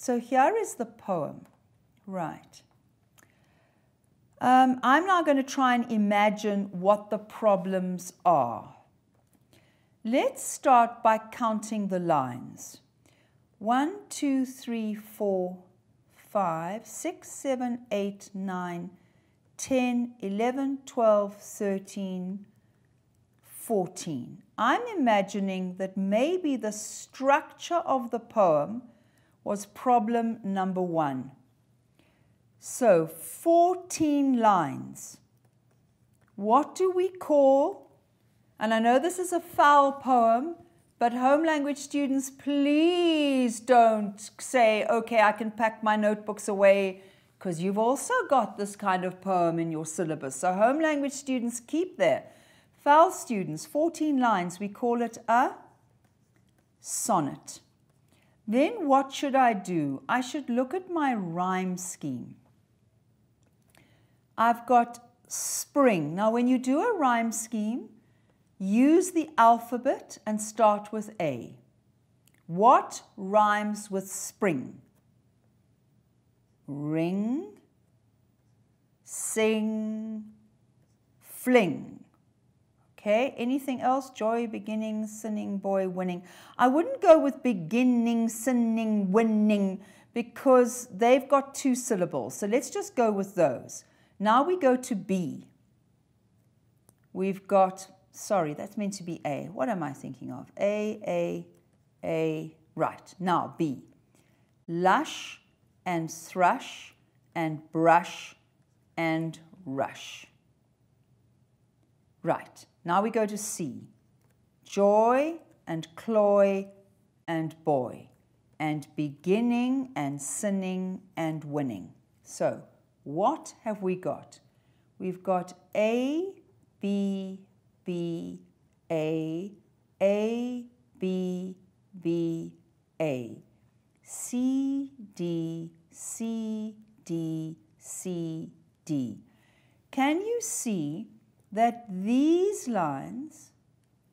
So here is the poem. Right. Um, I'm now going to try and imagine what the problems are. Let's start by counting the lines. One, two, three, four, five, six, seven, eight, nine, ten, eleven, twelve, thirteen, fourteen. I'm imagining that maybe the structure of the poem was problem number one. So 14 lines. What do we call, and I know this is a FAL poem, but home language students, please don't say, okay, I can pack my notebooks away, because you've also got this kind of poem in your syllabus. So home language students, keep there. FAL students, 14 lines, we call it a sonnet. Then what should I do? I should look at my rhyme scheme. I've got spring. Now, when you do a rhyme scheme, use the alphabet and start with A. What rhymes with spring? Ring, sing, fling. Okay, anything else? Joy, beginning, sinning, boy, winning. I wouldn't go with beginning, sinning, winning because they've got two syllables. So let's just go with those. Now we go to B. We've got, sorry, that's meant to be A. What am I thinking of? A, A, A, right. Now B. Lush and thrush and brush and rush. Right. Now we go to C. Joy and cloy and boy and beginning and sinning and winning. So what have we got? We've got A, B, B, A, A, B, B, A, C, D, C, D, C, D. Can you see that these lines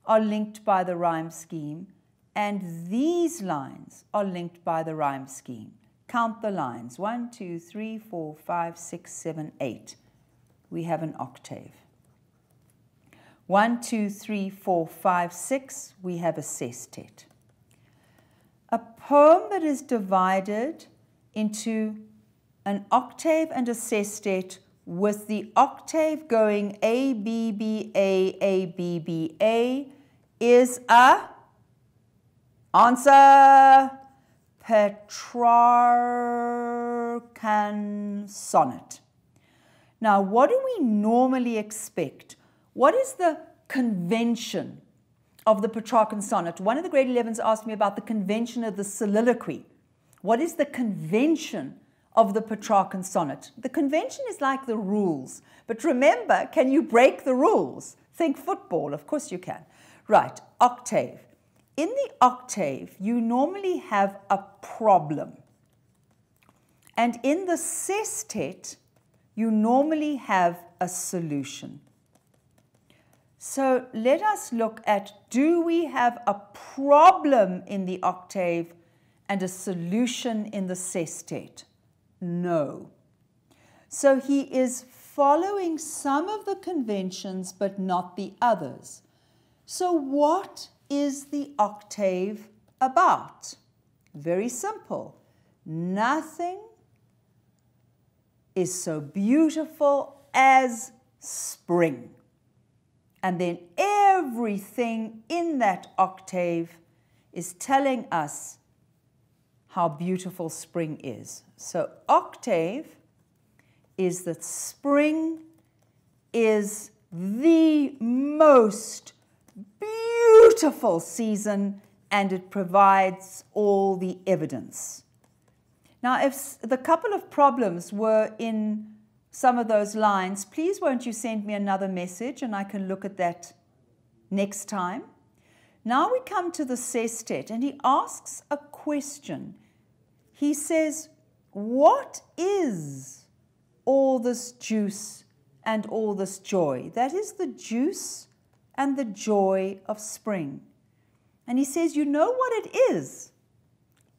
are linked by the rhyme scheme and these lines are linked by the rhyme scheme? Count the lines. One, two, three, four, five, six, seven, eight. We have an octave. One, two, three, four, five, six. We have a sestet. A poem that is divided into an octave and a sestet with the octave going A, B, B, A, A, B, B, A is a answer Petrarchan sonnet. Now, what do we normally expect? What is the convention of the Petrarchan sonnet? One of the grade 11s asked me about the convention of the soliloquy. What is the convention of the Petrarchan sonnet? The convention is like the rules. But remember, can you break the rules? Think football, of course you can. Right, octave. In the octave, you normally have a problem. And in the sestet, you normally have a solution. So let us look at do we have a problem in the octave and a solution in the sestet? No. So he is following some of the conventions but not the others. So what is the octave about? Very simple. Nothing is so beautiful as spring. And then everything in that octave is telling us how beautiful spring is. So, octave is that spring is the most beautiful season and it provides all the evidence. Now, if the couple of problems were in some of those lines, please won't you send me another message and I can look at that next time. Now we come to the sestet and he asks a question. He says, What is all this juice and all this joy? That is the juice and the joy of spring. And he says, You know what it is?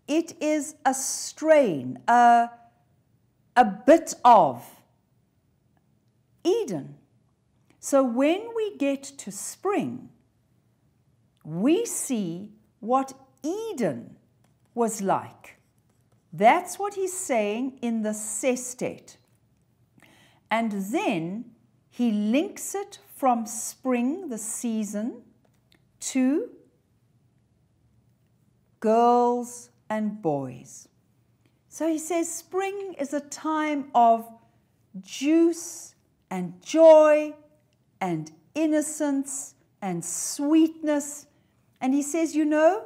it is a strain, a, a bit of Eden. So when we get to spring, we see what Eden was like. That's what he's saying in the sestet. And then he links it from spring, the season, to girls and boys. So he says spring is a time of juice and joy and innocence and sweetness. And he says, you know,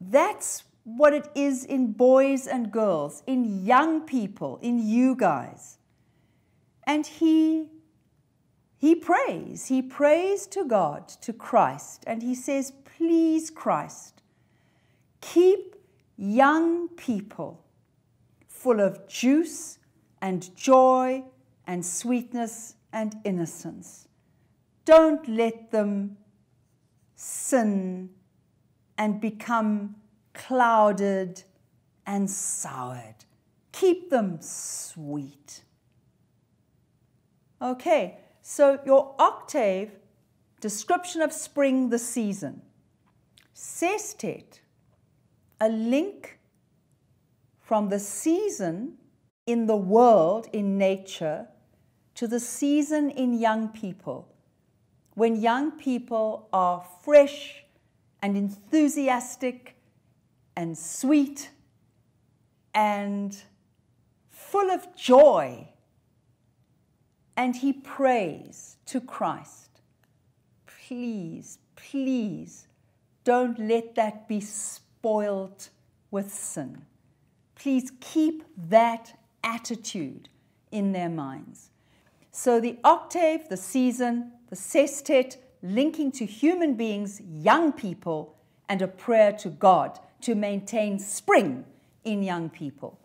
that's what it is in boys and girls, in young people, in you guys. And he he prays, he prays to God, to Christ, and he says, Please, Christ, keep young people full of juice and joy and sweetness and innocence. Don't let them sin and become clouded and soured. Keep them sweet. Okay, so your octave, description of spring, the season. Sestet, a link from the season in the world, in nature, to the season in young people. When young people are fresh and enthusiastic and sweet and full of joy and he prays to Christ, please, please don't let that be spoiled with sin. Please keep that attitude in their minds. So the octave, the season, the sestet, linking to human beings, young people, and a prayer to God to maintain spring in young people.